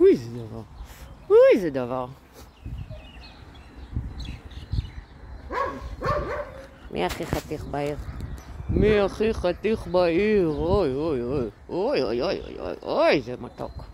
אוי, איזה דבר. אוי, איזה דבר. מי הכי חתיך בעיר? מי הכי חתיך בעיר? אוי, אוי, אוי. אוי, אוי, אוי, אוי, אוי, אוי, זה מתוק.